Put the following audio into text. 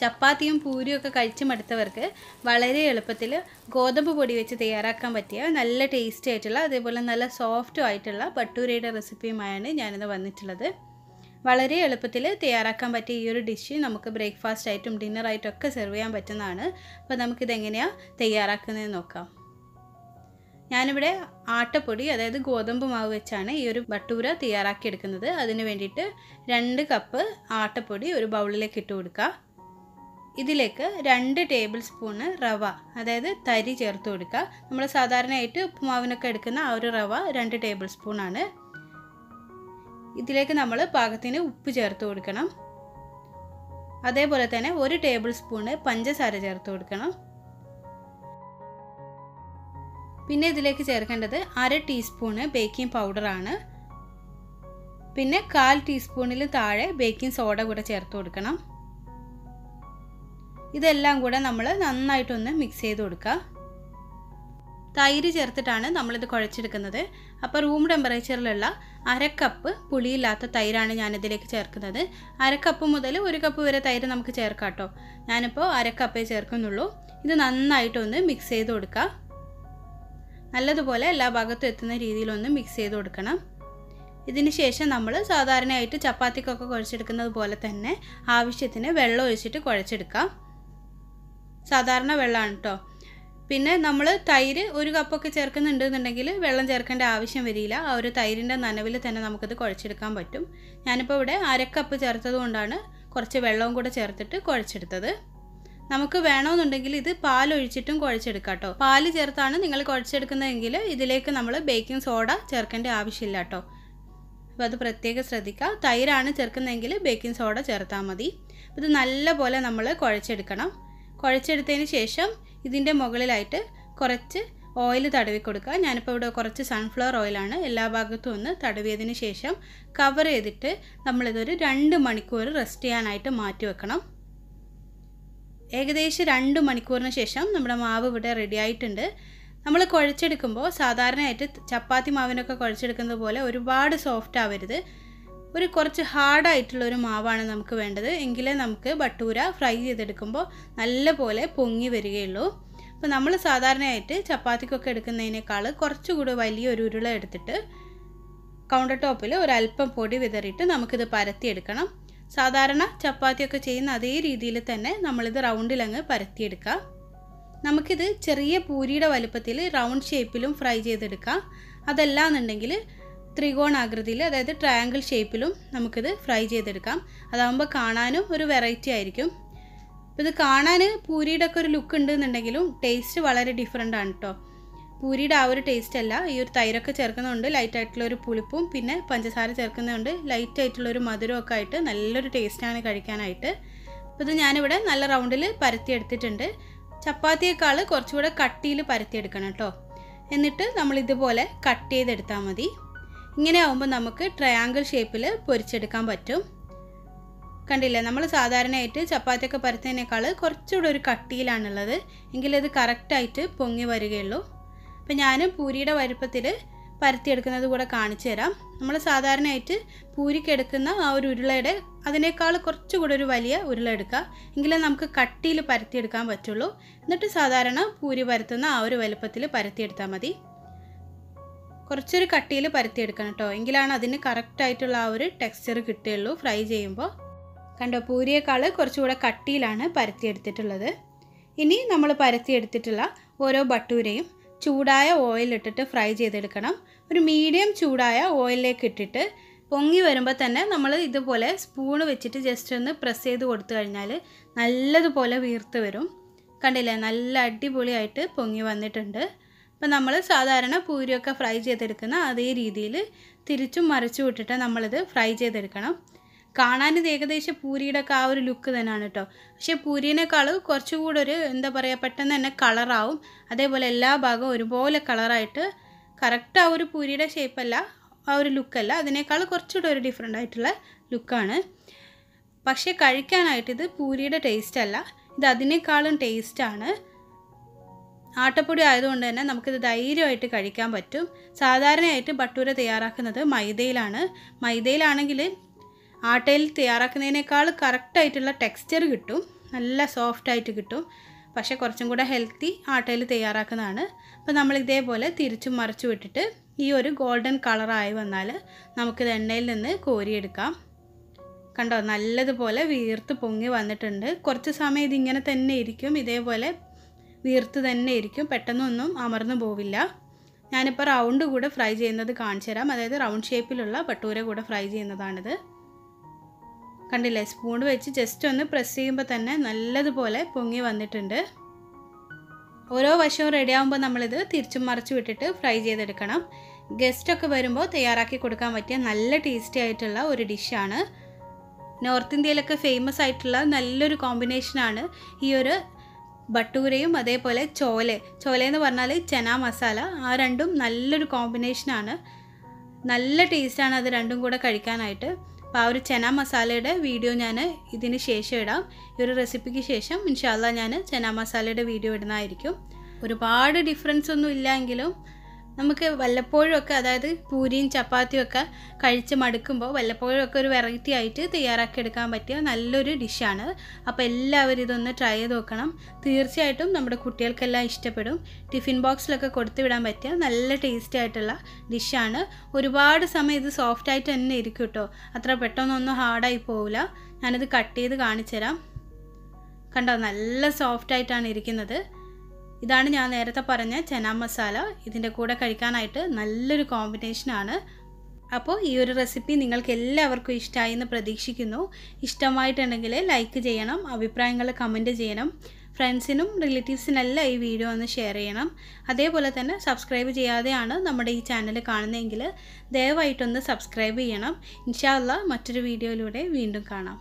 ചപ്പാത്തിയും പൂരിയൊക്കെ കഴിച്ച് മടുത്തവർക്ക് വളരെ എളുപ്പത്തിൽ ഗോതമ്പ് പൊടി വെച്ച് തയ്യാറാക്കാൻ പറ്റിയ നല്ല ടേസ്റ്റി ആയിട്ടുള്ള അതേപോലെ നല്ല സോഫ്റ്റും ആയിട്ടുള്ള ബട്ടൂരയുടെ റെസിപ്പിയുമായാണ് ഞാനിന്ന് വന്നിട്ടുള്ളത്. വളരെ എളുപ്പത്തിൽ തയ്യാറാക്കാൻ പറ്റിയ ഈ ഒരു ഡിഷ് നമുക്ക് ബ്രേക്ക്ഫാസ്റ്റ് ആയിട്ടും ഡിന്നറായിട്ടും ഒക്കെ സെർവ് ചെയ്യാൻ പറ്റുന്നതാണ്. അപ്പോൾ നമുക്കിത് എങ്ങനെയാണ് തയ്യാറാക്കുന്നതെന്ന് നോക്കാം. ഞാനിവിടെ ആട്ടപ്പൊടി അതായത് ഗോതമ്പ് മാവ് വെച്ചാണ് ഈ ഒരു ബട്ടൂര തയ്യാറാക്കിയെടുക്കുന്നത്. അതിന് വേണ്ടിയിട്ട് രണ്ട് കപ്പ് ആട്ടപ്പൊടി ഒരു ബൗളിലേക്ക് ഇട്ട് കൊടുക്കുക ഇതിലേക്ക് രണ്ട് ടേബിൾ സ്പൂണ് റവ അതായത് തരി ചേർത്ത് കൊടുക്കുക. നമ്മൾ സാധാരണയായിട്ട് ഉപ്പുമാവിനൊക്കെ എടുക്കുന്ന ആ ഒരു റവ രണ്ട് ടേബിൾ സ്പൂണാണ് ഇതിലേക്ക് നമ്മൾ പാകത്തിന് ഉപ്പ് ചേർത്ത് കൊടുക്കണം. അതേപോലെ തന്നെ ഒരു ടേബിൾ സ്പൂണ് പഞ്ചസാര ചേർത്ത് കൊടുക്കണം. പിന്നെ ഇതിലേക്ക് ചേർക്കേണ്ടത് അര ടീസ്പൂണ് ബേക്കിംഗ് പൗഡറാണ് പിന്നെ കാൽ ടീസ്പൂണിൽ താഴെ ബേക്കിംഗ് സോഡ കൂടെ ചേർത്ത് കൊടുക്കണം. ഇതെല്ലാം കൂടെ നമ്മൾ നന്നായിട്ടൊന്ന് മിക്സ് ചെയ്ത് കൊടുക്കുക തൈര് ചേർത്തിട്ടാണ് നമ്മളിത് കുഴച്ചെടുക്കുന്നത്. അപ്പോൾ റൂം ടെമ്പറേച്ചറിലുള്ള അരക്കപ്പ് പുളിയില്ലാത്ത തൈരാണ് ഞാനിതിലേക്ക് ചേർക്കുന്നത്. അരക്കപ്പ് മുതൽ ഒരു കപ്പ് വരെ തൈര് നമുക്ക് ചേർക്കാം കേട്ടോ ഞാനിപ്പോൾ അരക്കപ്പേ ചേർക്കുന്നുള്ളൂ. ഇത് നന്നായിട്ടൊന്ന് മിക്സ് ചെയ്ത് കൊടുക്കുക നല്ലതുപോലെ എല്ലാ ഭാഗത്തും എത്തുന്ന രീതിയിലൊന്ന് മിക്സ് ചെയ്ത് കൊടുക്കണം. ഇതിന് ശേഷം നമ്മൾ സാധാരണയായിട്ട് ചപ്പാത്തിക്കൊക്കെ കുഴച്ചെടുക്കുന്നത് പോലെ തന്നെ ആവശ്യത്തിന് വെള്ളം ഒഴിച്ചിട്ട് കുഴച്ചെടുക്കാം. സാധാരണ വെള്ളമാണ് കേട്ടോ പിന്നെ നമ്മൾ തൈര് ഒരു കപ്പൊക്കെ ചേർക്കുന്നുണ്ടെന്നുണ്ടെങ്കിൽ വെള്ളം ചേർക്കേണ്ട ആവശ്യം വരില്ല. ആ ഒരു തൈരിന്റെ നനവിൽ തന്നെ നമുക്കത് കുഴച്ചെടുക്കാൻ പറ്റും. ഞാനിപ്പോൾ ഇവിടെ അരക്കപ്പ് ചേർത്തത് കൊണ്ടാണ് കുറച്ച് വെള്ളവും കൂടെ ചേർത്തിട്ട് കുഴച്ചെടുത്തത്. നമുക്ക് വേണമെന്നുണ്ടെങ്കിൽ ഇത് പാലൊഴിച്ചിട്ടും കുഴച്ചെടുക്കാം കേട്ടോ പാൽ ചേർത്താണ് നിങ്ങൾ കുഴച്ചെടുക്കുന്നതെങ്കിൽ ഇതിലേക്ക് നമ്മൾ ബേക്കിംഗ് സോഡ ചേർക്കേണ്ട ആവശ്യമില്ല കേട്ടോ അപ്പോൾ അത് പ്രത്യേകം ശ്രദ്ധിക്കുക. തൈരാണ് ചേർക്കുന്നതെങ്കിൽ ബേക്കിംഗ് സോഡ ചേർത്താൽ മതി. ഇത് നല്ലപോലെ നമ്മൾ കുഴച്ചെടുക്കണം. കുഴച്ചെടുത്തതിന് ശേഷം ഇതിന്റെ മുകളിലായിട്ട് കുറച്ച് ഓയിൽ തടവി കൊടുക്കുക ഞാനിപ്പോൾ ഇവിടെ കുറച്ച് സൺഫ്ലവർ ഓയിലാണ് എല്ലാ ഭാഗത്തും ഒന്ന് തടവിയതിന് ശേഷം കവർ ചെയ്തിട്ട് നമ്മളിതൊരു രണ്ട് മണിക്കൂർ റെസ്റ്റ് ചെയ്യാനായിട്ട് മാറ്റി വെക്കണം. ഏകദേശം രണ്ട് മണിക്കൂറിന് ശേഷം നമ്മുടെ മാവ് ഇവിടെ റെഡി ആയിട്ടുണ്ട്. നമ്മൾ കുഴച്ചെടുക്കുമ്പോൾ സാധാരണയായിട്ട് ചപ്പാത്തി മാവിനൊക്കെ കുഴച്ചെടുക്കുന്നത് പോലെ ഒരുപാട് സോഫ്റ്റ് ആവരുത്. ഒരു കുറച്ച് ഹാർഡായിട്ടുള്ള ഒരു മാവാണ് നമുക്ക് വേണ്ടത്. എങ്കിലേ നമുക്ക് ബട്ടൂര ഫ്രൈ ചെയ്തെടുക്കുമ്പോൾ നല്ലപോലെ പൊങ്ങി വരികയുള്ളൂ. അപ്പോൾ നമ്മൾ സാധാരണയായിട്ട് ചപ്പാത്തിക്കൊക്കെ എടുക്കുന്നതിനേക്കാൾ കുറച്ചുകൂടി വലിയൊരു ഉരുള എടുത്തിട്ട് കൗണ്ടർ ടോപ്പിൽ ഒരല്പം പൊടി വിതറിയിട്ട് നമുക്കിത് പരത്തിയെടുക്കണം. സാധാരണ ചപ്പാത്തിയൊക്കെ ചെയ്യുന്ന അതേ രീതിയിൽ തന്നെ നമ്മളിത് റൗണ്ടിലങ്ങ് പരത്തിയെടുക്കാം. നമുക്കിത് ചെറിയ പൂരിയുടെ വലുപ്പത്തിൽ റൗണ്ട് ഷേപ്പിലും ഫ്രൈ ചെയ്തെടുക്കാം. അതല്ല എന്നുണ്ടെങ്കിൽ ത്രികോണാകൃതിയിൽ അതായത് ട്രയാങ്കിൾ ഷേപ്പിലും നമുക്കിത് ഫ്രൈ ചെയ്തെടുക്കാം. അതാകുമ്പോൾ കാണാനും ഒരു വെറൈറ്റി ആയിരിക്കും. അപ്പോൾ ഇത് കാണാൻ പൂരിയുടെ ഒക്കെ ഒരു ലുക്ക് ഉണ്ട് എന്നുണ്ടെങ്കിലും ടേസ്റ്റ് വളരെ ഡിഫറെന്റ് ആണ് കേട്ടോ പൂരിയുടെ ആ ഒരു ടേസ്റ്റ് അല്ല. ഈ ഒരു തൈരൊക്കെ ചേർക്കുന്നതുകൊണ്ട് ലൈറ്റ് ആയിട്ടുള്ള ഒരു പുളിപ്പും പിന്നെ പഞ്ചസാര ചേർക്കുന്നതുകൊണ്ട് ലൈറ്റ് ആയിട്ടുള്ള ഒരു മധുരമൊക്കെ ആയിട്ട് നല്ലൊരു ടേസ്റ്റാണ് കഴിക്കാനായിട്ട്. അപ്പോൾ ഇത് ഞാനിവിടെ നല്ല റൗണ്ടിൽ പരത്തി എടുത്തിട്ടുണ്ട്. ചപ്പാത്തിയേക്കാൾ കുറച്ചുകൂടെ കട്ടിയിൽ പരത്തിയെടുക്കണം കേട്ടോ എന്നിട്ട് നമ്മൾ ഇതുപോലെ കട്ട് ചെയ്തെടുത്താൽ മതി. ഇങ്ങനെ ആവുമ്പോൾ നമുക്ക് ട്രയാങ്കിൾ ഷേപ്പിൽ പൊരിച്ചെടുക്കാൻ പറ്റും. കണ്ടില്ലേ? നമ്മൾ സാധാരണയായിട്ട് ചപ്പാത്തിയൊക്കെ പരത്തുന്നതിനേക്കാൾ കുറച്ചുകൂടെ ഒരു കട്ടിയിലാണുള്ളത്. എങ്കിലത് കറക്റ്റായിട്ട് പൊങ്ങി വരികയുള്ളൂ. അപ്പം ഞാൻ പൂരിയുടെ വലുപ്പത്തിൽ പരത്തിയെടുക്കുന്നത് കൂടെ കാണിച്ചു തരാം. നമ്മൾ സാധാരണയായിട്ട് പൂരിക്കെടുക്കുന്ന ആ ഒരു ഉരുളയുടെ അതിനേക്കാൾ കുറച്ചുകൂടെ ഒരു വലിയ ഉരുള എടുക്കുക. എങ്കിലേ നമുക്ക് കട്ടിയിൽ പരത്തിയെടുക്കാൻ പറ്റുള്ളൂ. എന്നിട്ട് സാധാരണ പൂരി പരത്തുന്ന ആ ഒരു വലുപ്പത്തിൽ പരത്തിയെടുത്താൽ മതി. കുറച്ചൊരു കട്ടിയിൽ പരത്തിയെടുക്കണം കേട്ടോ. എങ്കിലാണ് അതിന് കറക്റ്റായിട്ടുള്ള ആ ഒരു ടെക്സ്ചർ കിട്ടുകയുള്ളൂ ഫ്രൈ ചെയ്യുമ്പോൾ. കണ്ടോ പൂരിയേക്കാൾ കുറച്ചുകൂടെ കട്ടിയിലാണ് പരത്തിയെടുത്തിട്ടുള്ളത്. ഇനി നമ്മൾ പരത്തിയെടുത്തിട്ടുള്ള ഓരോ ബട്ടൂരയും ചൂടായ ഓയിലിട്ടിട്ട് ഫ്രൈ ചെയ്തെടുക്കണം. ഒരു മീഡിയം ചൂടായ ഓയിലിലേക്ക് ഇട്ടിട്ട് പൊങ്ങി വരുമ്പോൾ തന്നെ നമ്മൾ ഇതുപോലെ സ്പൂണ് വെച്ചിട്ട് ജസ്റ്റ് ഒന്ന് പ്രസ് ചെയ്ത് കൊടുത്തു കഴിഞ്ഞാൽ നല്ലതുപോലെ വീർത്ത് വരും. കണ്ടില്ലേ നല്ല അടിപൊളിയായിട്ട് പൊങ്ങി വന്നിട്ടുണ്ട്. അപ്പം നമ്മൾ സാധാരണ പൂരിയൊക്കെ ഫ്രൈ ചെയ്തെടുക്കുന്ന അതേ രീതിയിൽ തിരിച്ചും മറിച്ചു വിട്ടിട്ട് നമ്മളിത് ഫ്രൈ ചെയ്തെടുക്കണം. കാണാൻ ഇത് ഏകദേശം പൂരിയുടെ ഒക്കെ ആ ഒരു ലുക്ക് തന്നെയാണ് കേട്ടോ. പക്ഷേ പൂരിനേക്കാൾ കുറച്ചുകൂടെ ഒരു എന്താ പറയുക പെട്ടെന്ന് തന്നെ കളറാവും. അതേപോലെ എല്ലാ ഭാഗവും ഒരുപോലെ കളറായിട്ട് കറക്റ്റ് ആ ഒരു പൂരിയുടെ ഷേപ്പല്ല ആ ഒരു ലുക്കല്ല അതിനേക്കാൾ കുറച്ചുകൂടെ ഒരു ഡിഫറെന്റ് ആയിട്ടുള്ള ലുക്കാണ് പക്ഷേ കഴിക്കാനായിട്ട് ഇത് പൂരിയുടെ ടേസ്റ്റ് അല്ല. ഇത് അതിനേക്കാളും ടേസ്റ്റാണ് ആട്ടപ്പൊടി ആയതുകൊണ്ട് തന്നെ നമുക്കിത് ധൈര്യമായിട്ട് കഴിക്കാൻ പറ്റും. സാധാരണയായിട്ട് ഭട്ടൂര തയ്യാറാക്കുന്നത് മൈദയിലാണ്. മൈദയിലാണെങ്കിൽ ആട്ടയിൽ തയ്യാറാക്കുന്നതിനേക്കാൾ കറക്റ്റായിട്ടുള്ള ടെക്സ്ചർ കിട്ടും. നല്ല സോഫ്റ്റായിട്ട് കിട്ടും. പക്ഷേ കുറച്ചും കൂടെ ഹെൽത്തി ആട്ടയിൽ തയ്യാറാക്കുന്നതാണ്. അപ്പോൾ നമ്മൾ ഇതേപോലെ തിരിച്ചും മറിച്ചു വിട്ടിട്ട് ഈ ഒരു ഗോൾഡൻ കളറായി വന്നാൽ നമുക്കിത് എണ്ണയിൽ നിന്ന് കോരിയെടുക്കാം. കണ്ടോ? നല്ലതുപോലെ വീർത്ത് പൊങ്ങി വന്നിട്ടുണ്ട്. കുറച്ച് സമയം ഇതിങ്ങനെ തന്നെ ഇരിക്കും. ഇതേപോലെ വീർത്ത് തന്നെ ഇരിക്കും. പെട്ടെന്നൊന്നും അമർന്നു പോവില്ല. ഞാനിപ്പോൾ റൗണ്ട് കൂടെ ഫ്രൈ ചെയ്യുന്നത് കാണിച്ചു തരാം. അതായത് റൗണ്ട് ഷേപ്പിലുള്ള പട്ടൂര കൂടെ ഫ്രൈ ചെയ്യുന്നതാണിത്. കണ്ടില്ലേ? സ്പൂൺ വെച്ച് ജസ്റ്റ് ഒന്ന് പ്രസ് ചെയ്യുമ്പോൾ തന്നെ നല്ലതുപോലെ പൊങ്ങി വന്നിട്ടുണ്ട്. ഓരോ വശവും റെഡി ആകുമ്പോൾ നമ്മളിത് തിരിച്ചും മറിച്ച് വിട്ടിട്ട് ഫ്രൈ ചെയ്തെടുക്കണം. ഗസ്റ്റൊക്കെ വരുമ്പോൾ തയ്യാറാക്കി കൊടുക്കാൻ പറ്റിയ നല്ല ടേസ്റ്റി ആയിട്ടുള്ള ഒരു ഡിഷാണ് നോർത്ത് ഇന്ത്യയിലൊക്കെ ഫേമസ് ആയിട്ടുള്ള നല്ലൊരു കോമ്പിനേഷനാണ് ഈ ഒരു ബട്ടൂരയും അതേപോലെ ചോല. ചോല എന്ന് പറഞ്ഞാൽ ചന മസാല. ആ രണ്ടും നല്ലൊരു കോമ്പിനേഷനാണ് നല്ല ടേസ്റ്റാണ് അത് രണ്ടും കൂടെ കഴിക്കാനായിട്ട്. അപ്പോൾ ആ ഒരു ചന മസാലയുടെ വീഡിയോ ഞാൻ ഇതിന് ശേഷം ഇടാം. ഈ ഒരു റെസിപ്പിക്ക് ശേഷം ഇൻഷാല്ല ഞാൻ ചന മസാലയുടെ വീഡിയോ ഇടുന്നതായിരിക്കും. ഒരുപാട് ഡിഫറൻസ് ഒന്നും ഇല്ലെങ്കിലും നമുക്ക് വല്ലപ്പോഴും ഒക്കെ അതായത് പൂരിയും ചപ്പാത്തിയും ഒക്കെ കഴിച്ച് മടുക്കുമ്പോൾ വല്ലപ്പോഴും ഒക്കെ ഒരു വെറൈറ്റി ആയിട്ട് തയ്യാറാക്കി എടുക്കാൻ പറ്റിയ നല്ലൊരു ഡിഷാണ് അപ്പോൾ എല്ലാവരും ഇതൊന്ന് ട്രൈ ചെയ്ത് നോക്കണം. തീർച്ചയായിട്ടും നമ്മുടെ കുട്ടികൾക്കെല്ലാം ഇഷ്ടപ്പെടും. ടിഫിൻ ബോക്സിലൊക്കെ കൊടുത്തു വിടാൻ പറ്റിയ നല്ല ടേസ്റ്റി ആയിട്ടുള്ള ഡിഷാണ് ഒരുപാട് സമയം ഇത് സോഫ്റ്റ് ആയിട്ട് തന്നെ ഇരിക്കും കേട്ടോ. അത്ര പെട്ടെന്നൊന്നും ഹാർഡായി പോവില്ല. ഞാനിത് കട്ട് ചെയ്ത് കാണിച്ചു തരാം കണ്ടോ? നല്ല സോഫ്റ്റ് ആയിട്ടാണ് ഇരിക്കുന്നത്. ഇതാണ് ഞാൻ നേരത്തെ പറഞ്ഞ ചന മസാല. ഇതിന്റെ കൂടെ കഴിക്കാനായിട്ട് നല്ലൊരു കോമ്പിനേഷനാണ് അപ്പോൾ ഈ ഒരു റെസിപ്പി നിങ്ങൾക്ക് എല്ലാവർക്കും ഇഷ്ടമായി എന്ന് പ്രതീക്ഷിക്കുന്നു. ഇഷ്ടമായിട്ടുണ്ടെങ്കിൽ ലൈക്ക് ചെയ്യണം അഭിപ്രായങ്ങൾ കമന്റ് ചെയ്യണം. ഫ്രണ്ട്സിനും റിലേറ്റീവ്സിനെല്ലാം ഈ വീഡിയോ ഒന്ന് ഷെയർ ചെയ്യണം. അതേപോലെ തന്നെ സബ്സ്ക്രൈബ് ചെയ്യാതെയാണ് നമ്മുടെ ഈ ചാനൽ കാണുന്നതെങ്കിൽ ദയവായിട്ടൊന്ന് സബ്സ്ക്രൈബ് ചെയ്യണം. ഇൻഷാല്ല മറ്റൊരു വീഡിയോയിലൂടെ വീണ്ടും കാണാം.